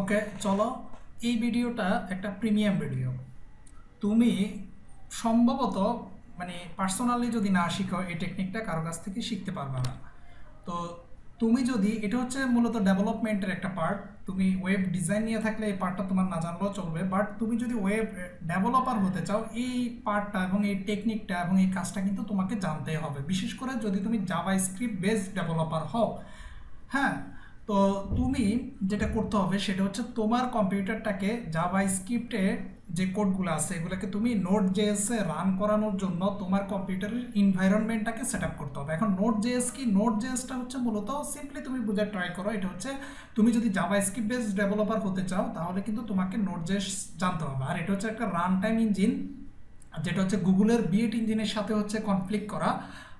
ওকে, চলো। এই ভিডিওটা একটা প্রিমিয়াম ভিডিও। তুমি সম্ভবত মানে পার্সোনালি যদি না শিখো, এই টেকনিকটা কারও কাছ থেকে শিখতে পারবে না। তো তুমি যদি, এটা হচ্ছে মূলত ডেভেলপমেন্টের একটা পার্ট তুমি ওয়েব ডিজাইন নিয়ে থাকলে এই পার্টটা তোমার না জানলেও চলবে। বাট তুমি যদি ওয়েব ডেভেলপার হতে চাও, এই পার্টটা এবং এই টেকনিকটা এবং এই কাজটা কিন্তু তোমাকে জানতেই হবে। বিশেষ করে যদি তুমি জাভা স্ক্রিপ্ট বেসড ডেভেলপার হও। হ্যাঁ তো তুমি যেটা করতে হবে সেটা হচ্ছে তোমার কম্পিউটারটাকে জাভা স্ক্রিপ্টে যে কোডগুলো আছে, এগুলোকে তুমি নোট জেএসে রান করানোর জন্য তোমার কম্পিউটারের ইনভায়রনমেন্টটাকে সেট আপ করতে হবে। এখন নোট জেএস কি? নোট জেএসটা হচ্ছে মূলত সিম্পলি তুমি বোঝার ট্রাই করো, এটা হচ্ছে তুমি যদি জাভা স্ক্রিপ্ট বেস ডেভেলপার হতে চাও, তাহলে কিন্তু তোমাকে নোট জেএস জানতে হবে। আর এটা হচ্ছে একটা রান টাইম ইঞ্জিন যেটা হচ্ছে গুগলের বিএট ইঞ্জিনের সাথে হচ্ছে কনফ্লিক্ট করা।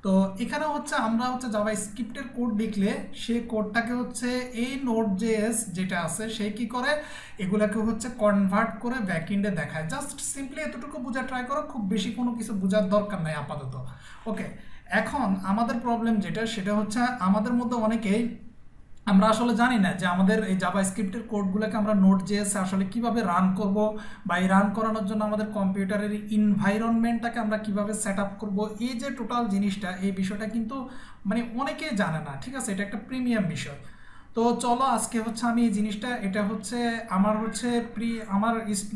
তো এখানে হচ্ছে আমরা হচ্ছে জাভা স্ক্রিপ্টের কোড লিখলে সেই কোডটাকে হচ্ছে এই নোট যে জেএস যেটা আছে সে কি করে? এগুলাকে হচ্ছে কনভার্ট করে ব্যাকইন্ডে দেখায়। জাস্ট সিম্পলি এতটুকু বোঝা ট্রাই করো, খুব বেশি কোনো কিছু বোঝার দরকার নাই আপাতত। ওকে এখন আমাদের প্রবলেম যেটা, সেটা হচ্ছে আমাদের মধ্যে অনেকেই আমরা আসলে জানি না যে আমাদের এই জাভা স্ক্রিপ্টের কোডগুলোকে আমরা নোট জেএস আসলে কীভাবে রান করব বা এই রান করানোর জন্য আমাদের কম্পিউটারের ইনভাইরনমেন্টটাকে আমরা কীভাবে সেট আপ করব, এই যে টোটাল জিনিসটা, এই বিষয়টা কিন্তু মানে অনেকেই জানে না, ঠিক আছে? এটা একটা প্রিমিয়াম বিষয়। তো চলো, আজকে হচ্ছে আমি এই জিনিসটা, এটা হচ্ছে, আমার হচ্ছে প্রি আমার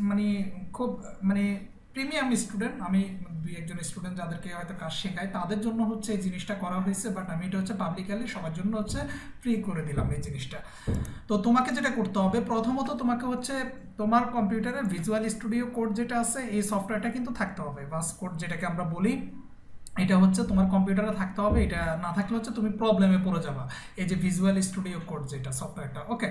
মানে খুব মানে প্রিমিয়াম স্টুডেন্ট আমি দুই একজন স্টুডেন্ট যাদেরকে হয়তো কাজ শেখাই তাদের জন্য হচ্ছে এই জিনিসটা করা হয়েছে বাট আমি এটা হচ্ছে পাবলিকালি সবার জন্য হচ্ছে ফ্রি করে দিলাম এই জিনিসটা। তো তোমাকে যেটা করতে হবে, প্রথমত তোমাকে হচ্ছে তোমার কম্পিউটারে ভিজুয়াল স্টুডিও কোড যেটা আছে, এই সফটওয়্যারটা কিন্তু থাকতে হবে। বাস কোড যেটাকে আমরা বলি এটা হচ্ছে তোমার কম্পিউটারে থাকতে হবে, এটা না থাকলে হচ্ছে তুমি প্রবলেমে পড়ে যাবা। এই যে ভিজুয়াল স্টুডিও কোড যেটা সফটওয়্যারটা ওকে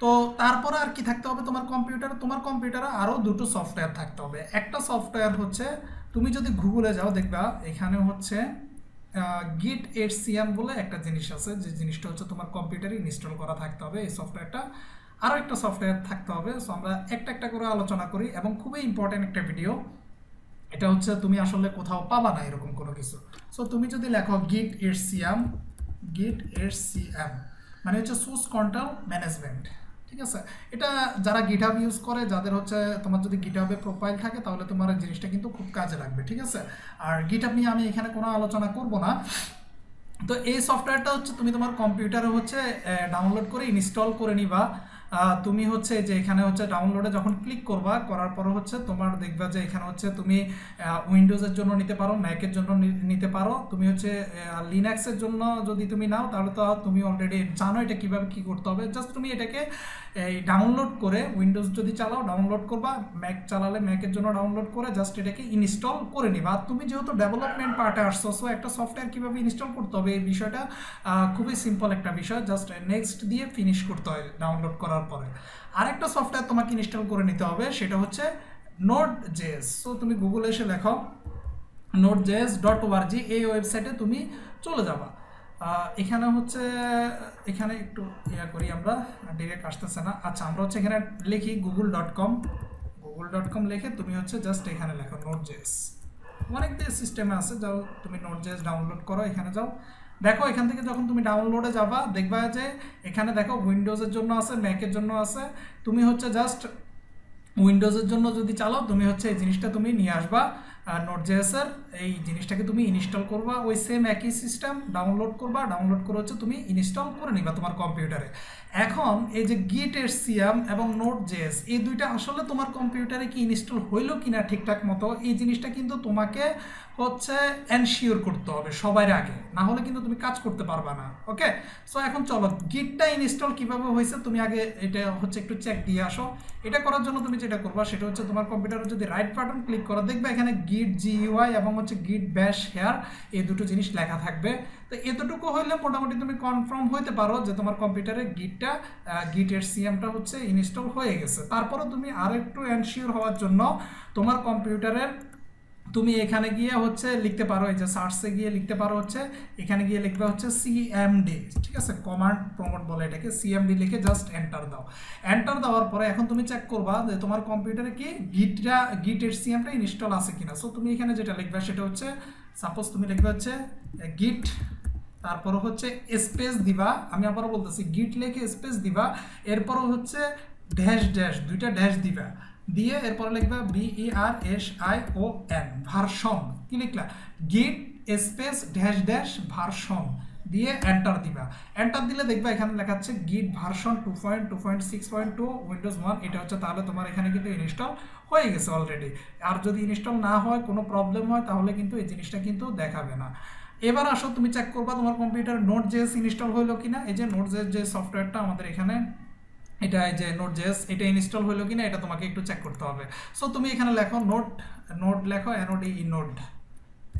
তো তারপরে আর কি থাকতে হবে তোমার কম্পিউটারে তোমার কম্পিউটারে আরও দুটো সফটওয়্যার থাকতে হবে। একটা সফটওয়্যার হচ্ছে, তুমি যদি গুগলে যাও, দেখবা এখানে হচ্ছে গিট এইট সিএম বলে একটা জিনিস আছে, যে জিনিসটা হচ্ছে তোমার কম্পিউটারে ইনস্টল করা থাকতে হবে এই সফটওয়্যারটা আরও একটা সফটওয়্যার থাকতে হবে। সো আমরা একটা একটা করে আলোচনা করি, এবং খুবই ইম্পর্টেন্ট একটা ভিডিও এটা হচ্ছে তুমি আসলে কোথাও পাবা না এরকম কোনো কিছু। সো তুমি যদি লেখো গিট এর সিএম গিট এর সিএম মানে হচ্ছে সোর্স কন্ট্রোল ম্যানেজমেন্ট ঠিক আছে? এটা যারা গিটহাব ইউজ করে, যাদের হচ্ছে তোমার যদি গিটহাবে প্রোফাইল থাকে, তাহলে তোমার জিনিসটা কিন্তু খুব কাজে লাগবে, ঠিক আছে? আর গিটহাব নিয়ে আমি এখানে কোনো আলোচনা করব না। তো এই সফটওয়্যারটা হচ্ছে তুমি তোমার কম্পিউটারে হচ্ছে ডাউনলোড করে ইনস্টল করে নিবা। তুমি হচ্ছে যে এখানে হচ্ছে ডাউনলোডে যখন ক্লিক করবা, করার পর হচ্ছে তোমার দেখবা যে এখানে হচ্ছে তুমি উইন্ডোজের জন্য নিতে পারো ম্যাকের জন্য নিতে পারো। তুমি হচ্ছে লিনাক্সের জন্য যদি তুমি নাও, তাহলে তো তুমি অলরেডি জানো এটা কীভাবে কি করতে হবে। জাস্ট তুমি এটাকে এই ডাউনলোড করে উইন্ডোজ যদি চালাও ডাউনলোড করবা ম্যাক চালালে ম্যাকের জন্য ডাউনলোড করে জাস্ট এটাকে ইনস্টল করে নিবা। আর তুমি যেহেতু ডেভেলপমেন্ট পার্টে আসছো সো একটা সফটওয়্যার কীভাবে ইনস্টল করতে হবে এই বিষয়টা খুবই সিম্পল একটা বিষয়। জাস্ট নেক্সট দিয়ে ফিনিশ করতে হয় ডাউনলোড করার পরে। আরেকটা সফটওয়্যার তোমাকে ইনস্টল করে নিতে হবে, সেটা হচ্ছে নোট জেএস সো তুমি গুগলে এসে লেখো নোট জেএস ডট ওআরজি এই ওয়েবসাইটে তুমি চলে যাবা। এখানে হচ্ছে, এখানে একটু ইয়া করি আমরা ডিরেক্ট আসতেছে না। আচ্ছা আমরা হচ্ছে এখানে লিখি Google dot com Google dot com লিখে তুমি হচ্ছে জাস্ট এখানে লেখো নোট জেএস অনেক সিস্টেমে আছে, যাও, তুমি নোট জেএস ডাউনলোড করো, এখানে যাও। দেখো, এখান থেকে যখন তুমি ডাউনলোডে যাবা, দেখবা যে এখানে দেখো উইন্ডোজের জন্য আছে ম্যাকের জন্য আছে। তুমি হচ্ছে জাস্ট উইন্ডোজের জন্য যদি চালাও, তুমি হচ্ছে এই জিনিসটা তুমি নিয়ে আসবা নোট জেএসের এই জিনিসটাকে তুমি ইনস্টল করবা ওই সেম একই সিস্টেম ডাউনলোড করবা ডাউনলোড করে হচ্ছে তুমি ইনস্টল করে নিবা তোমার কম্পিউটারে। এখন এই যে গিট এর সিএম এবং নোট জেএস এই দুইটা আসলে তোমার কম্পিউটারে কি ইনস্টল হইল কি না ঠিকঠাক মতো, এই জিনিসটা কিন্তু তোমাকে হচ্ছে এনশিওর করতে হবে সবার আগে। না হলে কিন্তু তুমি কাজ করতে পারবা না ওকে সো এখন চলো গিটটা ইনস্টল কীভাবে হয়েছে তুমি আগে এটা হচ্ছে একটু চেক দিয়ে আসো। এটা করার জন্য তুমি যেটা করবা সেটা হচ্ছে তোমার কম্পিউটারে যদি রাইট বাটন ক্লিক করো, দেখবে এখানে গিট জিইউআই এবং হচ্ছে গিট ব্যাশ হেয়ার এই দুটো জিনিস লেখা থাকবে। তো এতটুকু হইলে মোটামুটি তুমি কনফার্ম হইতে পারো যে তোমার কম্পিউটারে গিটটা গিটের সিএমটা হচ্ছে ইনস্টল হয়ে গেছে। তারপরও তুমি আরেকটু এনশিওর হওয়ার জন্য তোমার কম্পিউটারের তুমি এখানে গিয়ে হচ্ছে লিখতে পারো, এই যে সার্চে গিয়ে লিখতে পারো হচ্ছে, এখানে গিয়ে লিখবে হচ্ছে সিএমডি ঠিক আছে? কমান্ড প্রমোট বলে এটাকে। সিএমডি লিখে জাস্ট এন্টার দাও। এন্টার দেওয়ার পরে এখন তুমি চেক করবা যে তোমার কম্পিউটারে কি গিটটা গিটের সিএমটা ইনস্টল আছে কিনা। সো তুমি এখানে যেটা লিখবে সেটা হচ্ছে সাপোজ তুমি লিখবে হচ্ছে গিট তারপর হচ্ছে স্পেস দিবা। আমি আবারও বলতেছি গিট লেখে স্পেস দিবা। এরপরও হচ্ছে ড্যাশ ড্যাশ দুইটা ড্যাশ দিবা। দিয়ে এরপরে লিখবা V E R S I O N version কি লিখলা? Git space dash dash version দিয়ে এন্টার দিবা। এন্টার দিলে দেখবা এখানে লেখা আছে git version two point two point six point two windows one এটা হচ্ছে তাহলে তোমার এখানে কিন্তু ইনস্টল হয়ে গেছে অলরেডি আর যদি ইনস্টল না হয়, কোনো প্রবলেম হয়, তাহলে কিন্তু এই জিনিসটা কিন্তু দেখাবে না। এবার আসো, তুমি চেক করবা তোমার কম্পিউটার নোট জেস ইনস্টল হইল কিনা। এই যে নোট জেস যে সফটওয়্যারটা আমাদের এখানে এটা যে নোট জেস এটা ইনস্টল হলো কি না এটা তোমাকে একটু চেক করতে হবে। সো তুমি এখানে লেখো নোট নোট লেখো N O D E node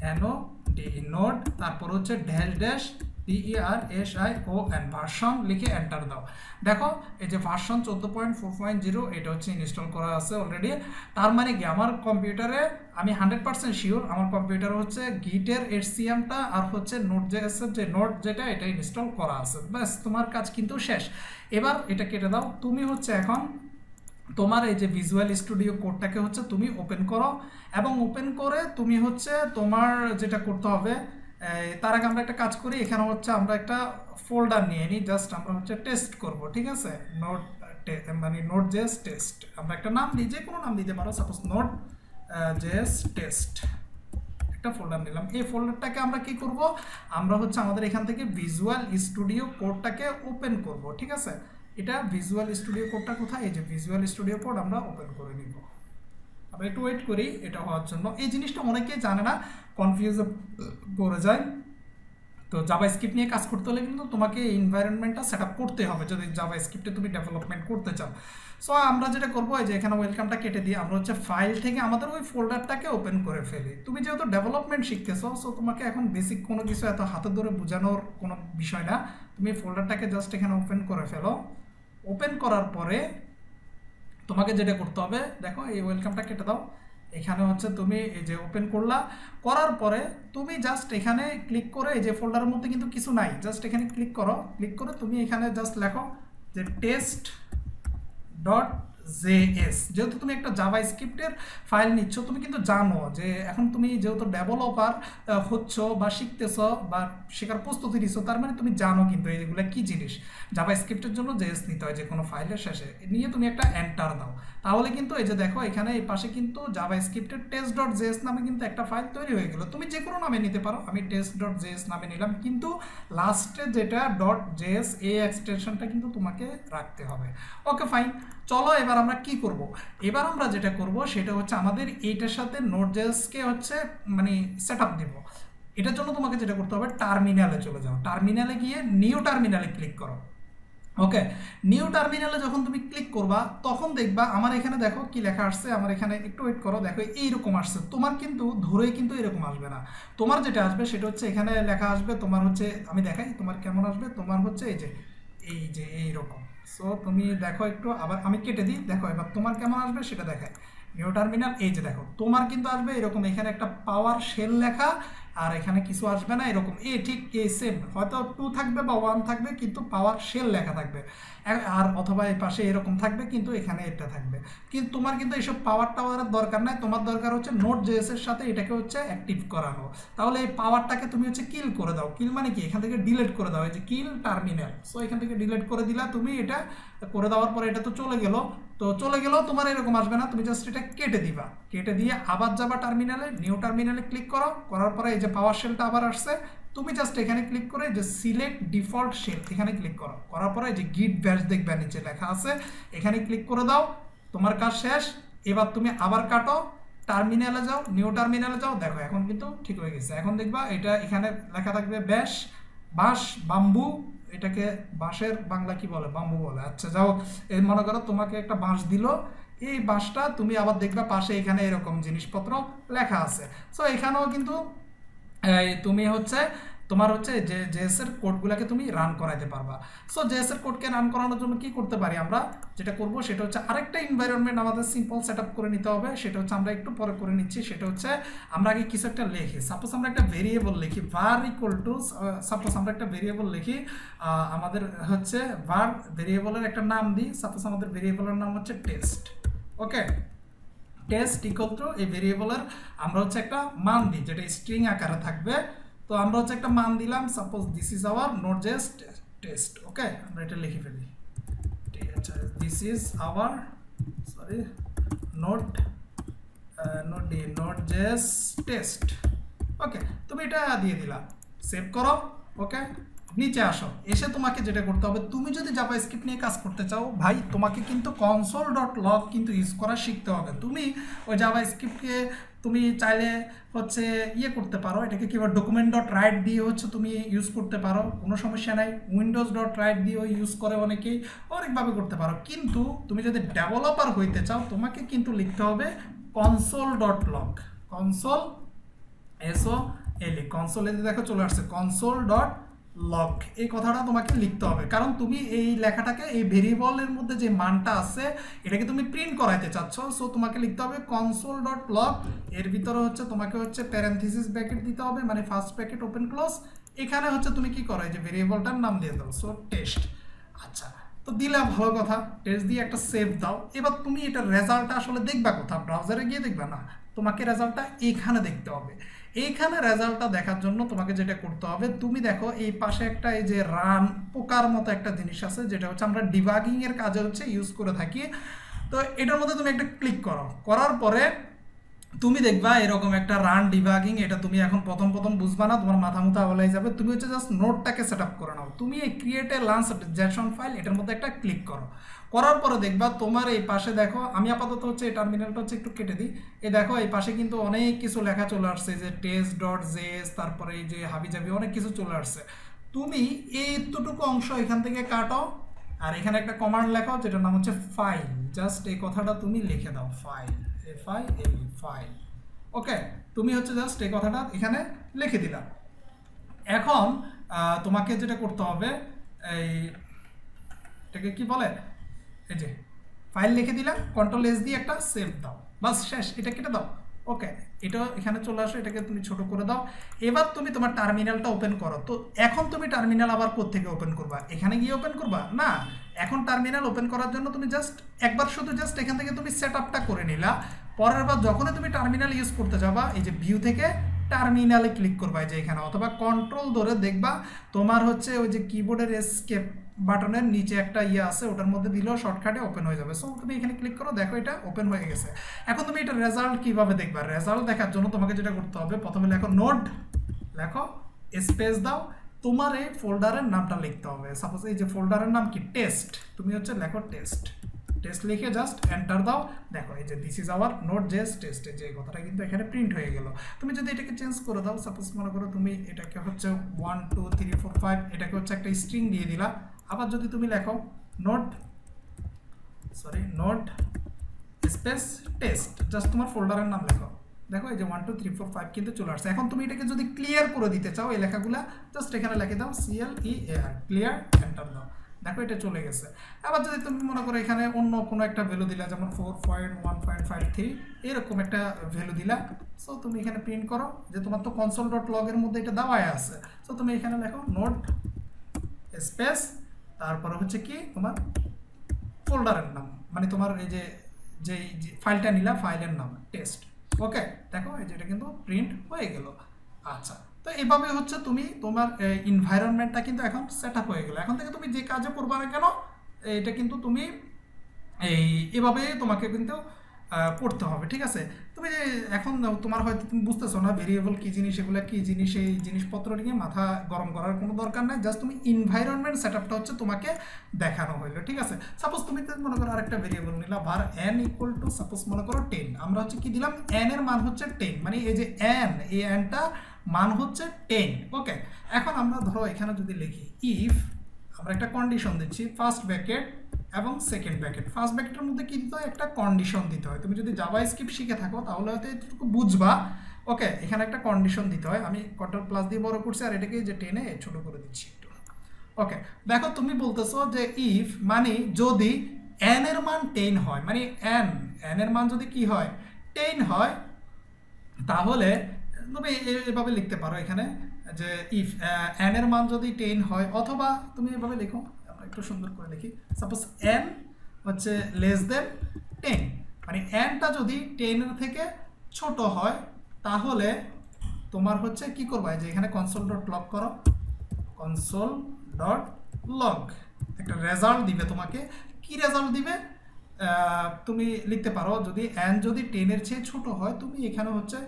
N O D node তারপর হচ্ছে dash dash P E R S I O N version লিখে এন্টার দাও। দেখো, এই যে ভার্সন চোদ্দ পয়েন্ট ফোর পয়েন্ট জিরো এটা হচ্ছে ইনস্টল করা আছে অলরেডি তার মানে কি, আমার কম্পিউটারে আমি হান্ড্রেড পার্সেন্ট শিওর আমার কম্পিউটার হচ্ছে গিটের এসসিএমটা আর হচ্ছে নোট যে যে নোট যেটা, এটা ইনস্টল করা আছে। ব্যাস, তোমার কাজ কিন্তু শেষ। এবার এটা কেটে দাও। তুমি হচ্ছে এখন তোমার এই যে ভিজুয়াল স্টুডিও কোডটাকে হচ্ছে তুমি ওপেন করো এবং ওপেন করে তুমি হচ্ছে তোমার যেটা করতে হবে তার আগে আমরা একটা কাজ করি, এখানে হচ্ছে আমরা একটা ফোল্ডার নিয়ে নিই জাস্ট আমরা হচ্ছে টেস্ট করব, ঠিক আছে? নোট মানে নোট জেস টেস্ট আমরা একটা নাম দিই, যে কোনো নাম দিতে পারো সাপোজ নোট জেস টেস্ট একটা ফোল্ডার নিলাম। এই ফোল্ডারটাকে আমরা কি করব? আমরা হচ্ছে আমাদের এখান থেকে ভিজুয়াল স্টুডিও কোডটাকে ওপেন করব, ঠিক আছে? এটা ভিজুয়াল স্টুডিও কোডটা কোথায়? এই যে ভিজুয়াল স্টুডিও কোড আমরা ওপেন করে নিব। আমরা একটু ওয়েট করি, এটা হওয়ার জন্য। এই জিনিসটা অনেকেই জানে না কনফিউজ পড়ে যায়। তো জাভা স্ক্রিপ্ট নিয়ে কাজ করতে হলে কিন্তু তোমাকে এই এনভায়রনমেন্টটা সেট আপ করতে হবে, যদি জাভা স্ক্রিপ্টে তুমি ডেভেলপমেন্ট করতে চাও। সো আমরা যেটা করব যে এখানে ওয়েলকামটা কেটে দিই। আমরা হচ্ছে ফাইল থেকে আমাদের ওই ফোল্ডারটাকে ওপেন করে ফেলি। তুমি যেহেতু ডেভেলপমেন্ট শিখতেছো সো তোমাকে এখন বেসিক কোনো কিছু এত হাতে ধরে বোঝানোর কোনো বিষয় না। তুমি ফোল্ডারটাকে জাস্ট এখানে ওপেন করে ফেলো। ওপেন করার পরে তোমাকে যেটা করতে হবে, দেখো এই ওয়েলকামটা কেটে দাও। এখানে হচ্ছে তুমি এই যে ওপেন করলা, করার পরে তুমি জাস্ট এখানে ক্লিক করে এই যে ফোল্ডারের মধ্যে কিন্তু কিছু নাই জাস্ট এখানে ক্লিক করো। ক্লিক করে তুমি এখানে জাস্ট লেখো যে টেস্ট ডট জেএস। যেহেতু তুমি একটা জাভা স্ক্রিপ্টের ফাইল নিচ্ছ, তুমি কিন্তু জানো যে এখন তুমি যেহেতু ডেভেলপার হচ্ছ বা শিখতেছ বা শেখার প্রস্তুতি নিচ্ছ, তার মানে তুমি জানো কিন্তু এইগুলো কি জিনিস। জাভা স্ক্রিপ্টের জন্য জেএস নিতে হয় যে কোনো ফাইলের শেষে। নিয়ে তুমি একটা এন্টার দাও তাহলে কিন্তু এই যে দেখো, এখানে এই পাশে কিন্তু জাভা স্ক্রিপ্টের টেস্ট ডট জেএস নামে কিন্তু একটা ফাইল তৈরি হয়ে গেল। তুমি যে কোনো নামে নিতে পারো। আমি টেস্ট ডট জেএস নামে নিলাম, কিন্তু লাস্টে যেটা ডট জেএস এই এক্সটেনশনটা কিন্তু তোমাকে রাখতে হবে। ওকে ফাইন চলো এবার আমরা কি করব? এবার আমরা যেটা করব সেটা হচ্ছে আমাদের এইটার সাথে নোট জেসকে হচ্ছে মানে সেট আপ দেবো। এটার জন্য তোমাকে যেটা করতে হবে টার্মিনালে চলে যাও। টার্মিনালে গিয়ে নিউ টার্মিনালে ক্লিক করো। ওকে নিউ টার্মিনালে যখন তুমি ক্লিক করবা, তখন দেখবা আমার এখানে দেখো কি লেখা আসছে, আমার এখানে একটু ওয়েট করো, দেখো এইরকম আসছে। তোমার কিন্তু ধরেই কিন্তু এরকম আসবে না। তোমার যেটা আসবে সেটা হচ্ছে এখানে লেখা আসবে, তোমার হচ্ছে, আমি দেখাই তোমার কেমন আসবে, তোমার হচ্ছে এই যে এই যে এইরকম। সো তুমি দেখো একটু, আবার আমি কেটে দিই। দেখো, এবার তোমার কেমন আসবে সেটা দেখায় নিউ টার্মিনাল এই যে দেখো, তোমার কিন্তু আসবে এরকম, এখানে একটা পাওয়ার শেল লেখা আর এখানে কিছু আসবে না, এরকম এ ঠিক এ সেম হয়তো টু থাকবে বা ওয়ান থাকবে, কিন্তু পাওয়ার শেল লেখা থাকবে। আর অথবা এই পাশে এরকম থাকবে, কিন্তু এখানে এটা থাকবে। কিন্তু তোমার কিন্তু এইসব পাওয়ার টাওয়ারের দরকার নাই। তোমার দরকার হচ্ছে নোট জেএস এর সাথে এটাকে হচ্ছে অ্যাক্টিভ করানো। তাহলে এই পাওয়ারটাকে তুমি হচ্ছে কিল করে দাও। কিল মানে কি? এখান থেকে ডিলেট করে দাও। এই যে কিল টার্মিনাল সো এখান থেকে ডিলেট করে দিলা, তুমি এটা করে দেওয়ার পরে এটা তো চলে গেল। তো চলে গেলেও তোমার এরকম আসবে না, তুমি জাস্ট এটা কেটে দিবা। কেটে দিয়ে আবার যাবা টার্মিনালে নিউ টার্মিনালে ক্লিক করো। করার পরে এই যে পাওয়ার শেলটা আবার আসছে, তুমি জাস্ট এখানে ক্লিক করে যে সিলেক্ট ডিফল্ট শেল এখানে ক্লিক করো। করার পরে যে গিট ব্যাচ দেখবে নিচে লেখা আছে, এখানে ক্লিক করে দাও, তোমার কাজ শেষ। এবার তুমি আবার কাটো টার্মিনালে যাও নিউ টার্মিনালে যাও। দেখো এখন কিন্তু ঠিক হয়ে গেছে। এখন দেখবা এটা এখানে লেখা থাকবে ব্যাস বাঁশ বাম্বু এটাকে বাঁশের বাংলা কি বলে? বাম্বু বলে। আচ্ছা যাও এই মনে করো তোমাকে একটা বাঁশ দিল। এই বাঁশটা তুমি আবার দেখবে পাশে এখানে এরকম জিনিসপত্র লেখা আছে। সো এখানেও কিন্তু তুমি হচ্ছে তোমার হচ্ছে যে জেএস এর কোডগুলোকে তুমি রান করাইতে পারবা। সো জেএস এর কোডকে রান করানোর জন্য কি করতে পারি আমরা? যেটা করব, সেটা হচ্ছে আরেকটা এনভায়রনমেন্ট আমাদের সিম্পল সেট করে নিতে হবে। সেটা হচ্ছে আমরা একটু পরে করে নিচ্ছি। সেটা হচ্ছে আমরা আগে কিছু একটা লিখি। সাপোজ আমরা একটা ভেরিয়েবল লিখি, var ইকুয়াল টু সাপোজ আমরা একটা ভেরিয়েবল লিখি আমাদের হচ্ছে var ভেরিয়েবলের একটা নাম দিই। সাপোজ আমাদের ভেরিয়েবলের নাম হচ্ছে test okay test equal to এই ভেরিয়েবলের আমরা হচ্ছে একটা মান দিই, যেটা স্ট্রিং আকারে থাকবে। তো আমরা হচ্ছে একটা মান দিলাম suppose this is our note just test okay আমরা এটা লিখে ফেলি। ঠিক আছে this is our sorry note note D note just test okay তুমি এটা দিয়ে দিলাম সেভ করো ওকে নিচে আসো, এসে তোমাকে যেটা করতে হবে, তুমি যদি জাভা স্ক্রিপ্ট নিয়ে কাজ করতে চাও, ভাই, তোমাকে কিন্তু কনসোল ডট লগ কিন্তু ইউজ করা শিখতে হবে। তুমি ওই জাভা স্ক্রিপ্টকে তুমি চাইলে হচ্ছে ইয়ে করতে পারো, এটাকে কিংবা ডকুমেন্ট ডট রাইট দিয়ে হচ্ছে তুমি ইউজ করতে পারো, কোনো সমস্যা নাই। উইন্ডোজ ডট রাইট দিয়েও ইউজ করে অনেকেই, অনেকভাবে করতে পারো। কিন্তু তুমি যদি ডেভেলপার হইতে চাও, তোমাকে কিন্তু লিখতে হবে কনসোল ডট লগ কনসোল এসও এলি কনসোলে দেখো চলে আসছে কনসোল ডট লগ এই কথাটা তোমাকে লিখতে হবে। কারণ তুমি এই লেখাটাকে, এই ভেরিয়েবলের মধ্যে যে মানটা আছে, এটাকে তুমি প্রিন্ট করাইতে চাচ্ছ। সো তোমাকে লিখতে হবে কনসোল ডট লগ এর ভিতরে হচ্ছে তোমাকে হচ্ছে প্যারেন্থিসিস ব্র্যাকেট দিতে হবে মানে ফার্স্ট ব্র্যাকেট ওপেন ক্লোজ এখানে হচ্ছে তুমি কি করো যে ভেরিয়েবলটার নাম দিয়ে দাও। সো টেস্ট আচ্ছা তো দিলে ভালো কথা টেস্ট দিয়ে একটা সেভ দাও। এবার তুমি এটা রেজাল্টটা আসলে দেখবা কোথাও ব্রাউজারে গিয়ে দেখবা না? তোমাকে রেজাল্টটা এখানে দেখতে হবে। এইখানে রেজাল্টটা দেখার জন্য তোমাকে যেটা করতে হবে, তুমি দেখো এই পাশে একটা এই যে রান পোকার মতো একটা জিনিস আছে, যেটা হচ্ছে আমরা ডিবাগিংয়ের কাজে হচ্ছে ইউজ করে থাকি। তো এটার মধ্যে তুমি একটা ক্লিক করো। করার পরে তুমি দেখবা এরকম একটা রান ডিবাগিং এটা তুমি এখন প্রথম প্রথম বুঝবা না, তোমার মাথা মুথা বলাই যাবে। তুমি হচ্ছে জাস্ট নোটটাকে সেট আপ করে নাও। তুমি এই create a launch json file এটার মধ্যে একটা ক্লিক করো। করার পরে দেখবা তোমার এই পাশে দেখো, আমি আপাতত হচ্ছে এই টার্মিনালটা হচ্ছে একটু কেটে দিই। এই দেখো, এই পাশে কিন্তু অনেক কিছু লেখা চলে আসছে যে টেস্ট ডট জেস তারপরে এই যে হাবি জাবি অনেক কিছু চলে আসছে। তুমি এইটুকু অংশ এখান থেকে কাটো, আর এখানে একটা কমান্ড লেখো যেটার নাম হচ্ছে ফাইল জাস্ট এই কথাটা তুমি লিখে দাও file F I L file okay তুমি হচ্ছে জাস্ট এই কথাটা এখানে লিখে দিলাম এখন তোমাকে যেটা করতে হবে, এই এটাকে কি বলে? এই যে ফাইল লিখে দিলাম কন্ট্রোল এস দিয়ে একটা সেভ দাও। বাস শেষ, এটা কেটে দাও। ওকে এটা এখানে চলে আসো, এটাকে তুমি ছোট করে দাও। এবার তুমি তোমার টার্মিনালটা ওপেন করো। তো এখন তুমি টার্মিনাল আবার থেকে ওপেন করবা? এখানে গিয়ে ওপেন করবা? না। এখন টার্মিনাল ওপেন করার জন্য তুমি জাস্ট একবার শুধু জাস্ট এখান থেকে তুমি সেট আপটা করে নিলা। পরের বার যখনই তুমি টার্মিনাল ইউজ করতে যাবা, এই যে ভিউ থেকে টার্মিনালে ক্লিক করবা যে এখানে, অথবা কন্ট্রোল ধরে দেখবা, তোমার হচ্ছে ওই যে কিবোর্ডের এসকেপ বাটনের নিচে একটা ইয়ে আছে, ওটার মধ্যে দিলেও শর্টকাটে ওপেন হয়ে যাবে। সো তুমি এখানে ক্লিক করো, দেখো এটা ওপেন হয়ে গেছে। এখন তুমি এটা রেজাল্ট কীভাবে দেখবা? রেজাল্ট দেখার জন্য তোমাকে যেটা করতে হবে, প্রথমে লেখো নোট লেখো স্পেস দাও, তোমার এই ফোল্ডারের নামটা লিখতে হবে। সাপোজ এই যে ফোল্ডারের নাম কি? টেস্ট তুমি হচ্ছে লেখো টেস্ট টেস্ট লিখে জাস্ট এন্টার দাও। দেখো, এই যে this is our note just টেস্টে যে কথাটা কিন্তু এখানে প্রিন্ট হয়ে গেল। তুমি যদি এটাকে চেঞ্জ করে দাও সাপোজ মনে করো তুমি এটাকে হচ্ছে one two three four five এটাকে হচ্ছে একটা স্ট্রিং দিয়ে দিলা। আবার যদি তুমি লেখো note sorry note space test just তোমার ফোল্ডারের নাম লেখো। দেখো, এই যে one two three four five কিন্তু চলে আসছে। এখন তুমি এটাকে যদি ক্লিয়ার করে দিতে চাও, এই লেখাগুলা জাস্ট এখানে লিখে দাও CL E AR clear enter দাও। দেখো এটা চলে গেছে। আবার যদি তুমি মনে করো এখানে অন্য কোনো একটা ভ্যালু দিলা, যেমন four point one point five three এরকম একটা ভ্যালু দিলা। সো তুমি এখানে প্রিন্ট করো যে তোমার তো কনসোল ডট লগের মধ্যে এটা দেওয়াই আছে। সো তুমি এখানে লেখো নোট স্পেস তারপরে হচ্ছে কি তোমার ফোল্ডারের নাম। মানে তোমার এই যে যে ফাইলটা নিলা ফাইলের নাম টেস্ট ওকে দেখো, এই যেটা কিন্তু প্রিন্ট হয়ে গেল। আচ্ছা। তো এভাবে হচ্ছে তুমি তোমার ইনভায়রনমেন্টটা কিন্তু এখন সেট আপ হয়ে গেলো। এখন থেকে তুমি যে কাজে করবা না কেন, এটা কিন্তু তুমি, এই, এভাবে তোমাকে কিন্তু করতে হবে, ঠিক আছে? তুমি যে এখন তোমার হয়তো তুমি বুঝতেছো না ভেরিয়েবল কী জিনিস, এগুলো কী জিনিস, এই জিনিসপত্র নিয়ে মাথা গরম করার কোনো দরকার নাই জাস্ট তুমি ইনভাইরনমেন্ট সেট আপটা হচ্ছে তোমাকে দেখানো হইল, ঠিক আছে? সাপোজ তুমি মনে করো আরেকটা ভেরিয়েবল নিলাম ভার এন ইকুয়াল টু সাপোজ মনে করো টেন আমরা হচ্ছে কি দিলাম এন এর মান হচ্ছে টেন মানে এই যে এন এই এনটা মান হচ্ছে টেন ওকে এখন আমরা ধরো এখানে যদি লিখি ইফ আমরা একটা কন্ডিশন দিচ্ছি ফার্স্ট ব্যাকেট এবং সেকেন্ড ব্যাকেট ফার্স্ট ব্যাকেটের মধ্যে কিন্তু একটা কন্ডিশন দিতে হয়। তুমি যদি জাভা স্ক্রিপ্ট শিখে থাকো, তাহলে হয়তো এটুকু বুঝবা। ওকে এখানে একটা কন্ডিশন দিতে হয়। আমি কন্ট্রোল প্লাস দিয়ে বড় করছি, আর এটাকে যে টেনে ছোট করে দিচ্ছি একটু। ওকে দেখো তুমি বলতেছো যে ইফ মানে যদি এন এর মান টেন হয় মানে এন এন এর মান যদি কি হয় টেন হয়, তাহলে তুমি এভাবে লিখতে পারো এখানে যে ইফ এন এর মান যদি টেন হয়, অথবা তুমি এভাবে লিখো একটু সুন্দর করে লিখি। সাপোজ এন হচ্ছে লেস দেন টেন মানে এনটা যদি টেনের থেকে ছোট হয়, তাহলে তোমার হচ্ছে কি করবা? যে এখানে কনসোল ডট লক করো। কনসোল ডট লগ একটা রেজাল্ট দিবে তোমাকে। কি রেজাল্ট দিবে? তুমি লিখতে পারো, যদি এন যদি টেনের চেয়ে ছোট হয়, তুমি এখানে হচ্ছে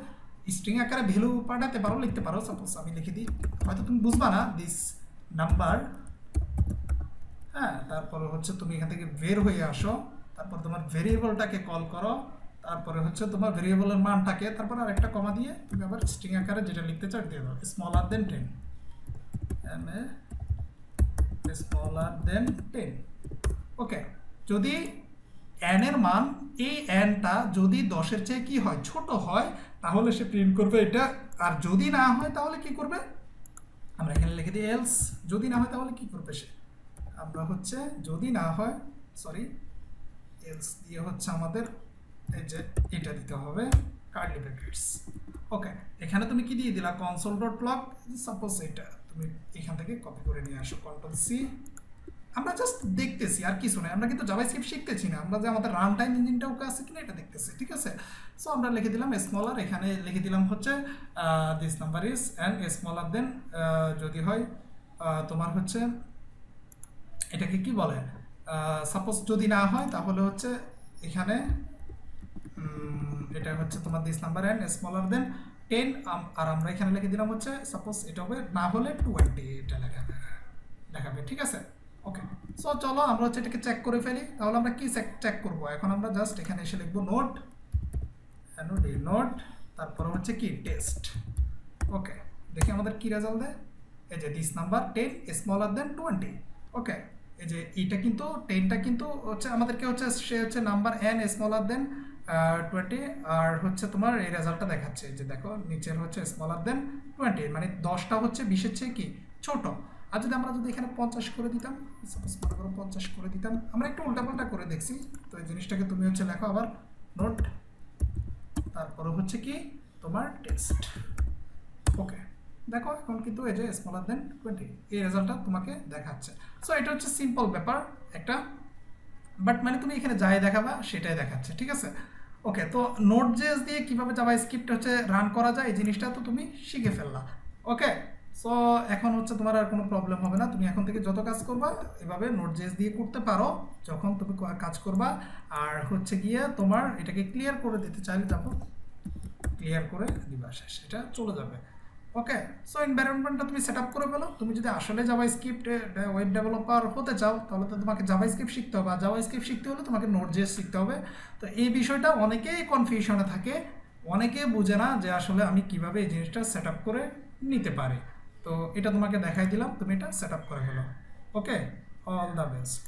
স্ট্রিং আকারে ভ্যালু পাঠাতে পারো, লিখতে পারো সাপোজ আমি লিখে দিই। হয়তো তুমি বুঝবা না দিস নাম্বার হ্যাঁ তারপরে হচ্ছে তুমি এখান থেকে বের হয়ে আসো, তারপর তোমার ভেরিয়েবলটাকে কল করো, তারপরে হচ্ছে তোমার ভেরিয়েবলের মানটাকে, তারপর আর একটা কমা দিয়ে তুমি আবার স্ট্রিং আকারে যেটা লিখতে চাও দিয়ে দাও smaller than ten smaller than ten okay যদি এন এর মান, এই এনটা যদি দশের চেয়ে কি হয়, ছোট হয় তাহলে সে প্রিন্ট করবে এটা। আর যদি না হয় তাহলে কি করবে? আমরা এখানে লিখে দিই এলস যদি না হয় তাহলে কি করবে সে? আমরা হচ্ছে যদি না হয় সরি এলস দিয়ে হচ্ছে আমাদের এই যে এটা দিতে হবে কার্লি ব্র্যাকেটস ওকে এখানে তুমি কি দিয়ে দিলা? কনসোল ডট ব্লক সাপোজ এটা। তুমি এখান থেকে কপি করে নিয়ে আসো কন্ট্রোল সি আমরা জাস্ট দেখতেছি, আর কিছু নয় আমরা কিন্তু জাভাস্ক্রিপ্ট শিখতেছি না। আমরা যে আমাদের রান টাইম ইঞ্জিনটা ওকে আছে কিনা এটা দেখতেছি, ঠিক আছে? সো আমরা লিখে দিলাম স্মলার এখানে লিখে দিলাম হচ্ছে this number is and smaller than যদি হয় তোমার হচ্ছে, এটাকে কি বলে সাপোজ যদি না হয়, তাহলে হচ্ছে এখানে এটা হচ্ছে তোমার this number and smaller than ten আর আমরা এখানে লিখে দিলাম হচ্ছে সাপোজ এটা হবে, না হলে টোয়েন্টি এটা লেখাবে দেখাবে ঠিক আছে? ওকে সো চলো আমরা হচ্ছে এটাকে চেক করে ফেলি। তাহলে আমরা কি চেক করব? এখন আমরা জাস্ট এখানে এসে লিখব নোট ডি নোট তারপরে হচ্ছে কি? টেস্ট ওকে দেখি আমাদের কি রেজাল্ট দেয়? এই যে this number ten smaller than twenty okay এই যে এইটা কিন্তু টেনটা কিন্তু হচ্ছে আমাদেরকে হচ্ছে, সে হচ্ছে number N smaller than twenty আর হচ্ছে তোমার এই রেজাল্টটা দেখাচ্ছে। যে দেখো, নিচের হচ্ছে স্মলার দেন টোয়েন্টি মানে দশটা হচ্ছে বিশের চেয়ে কি? ছোট। আর যদি আমরা যদি এখানে পঞ্চাশ করে দিতাম সাপোজ মনে করো পঞ্চাশ করে দিতাম, আমরা একটু উল্টাপাল্টা করে দেখছি। তো এই জিনিসটাকে তুমি হচ্ছে লেখো আবার নোট তারপরে হচ্ছে কি তোমার টেস্ট ওকে দেখো এখন কিন্তু এই যে স্মলার দেন টোয়েন্টি এই রেজাল্টটা তোমাকে দেখাচ্ছে। সো এটা হচ্ছে সিম্পল ব্যাপার একটা বাট মানে তুমি এখানে যাই দেখাবা সেটাই দেখাচ্ছে, ঠিক আছে? ওকে তো নোট জেস দিয়ে কীভাবে যাবা স্ক্রিপ্ট হচ্ছে রান করা যায়, এই জিনিসটা তো তুমি শিখে ফেললা। ওকে সো এখন হচ্ছে তোমার আর কোনো প্রবলেম হবে না। তুমি এখন থেকে যত কাজ করবা, এভাবে নোট জেস দিয়ে করতে পারো, যখন তুমি কাজ করবা। আর হচ্ছে গিয়ে তোমার এটাকে ক্লিয়ার করে দিতে চাইলে যাব ক্লিয়ার করে দিবা শেষ, এটা চলে যাবে। ওকে সো এনভায়রনমেন্টটা তুমি সেট আপ করে ফেলো। তুমি যদি আসলে জাভা স্ক্রিপ্ট ওয়েব ডেভেলপার হতে চাও, তাহলে তো তোমাকে জাভা স্ক্রিপ্ট শিখতে হবে। আর জাভা স্ক্রিপ্ট শিখতে হলে তোমাকে নোট জেস শিখতে হবে। তো এই বিষয়টা অনেকেই কনফিউশনে থাকে। অনেকে বুঝে না যে আসলে আমি কীভাবে এই জিনিসটা সেট আপ করে নিতে পারি। তো এটা তোমাকে দেখাই দিলাম তুমি এটা সেট করে ফেলো। Okay all the best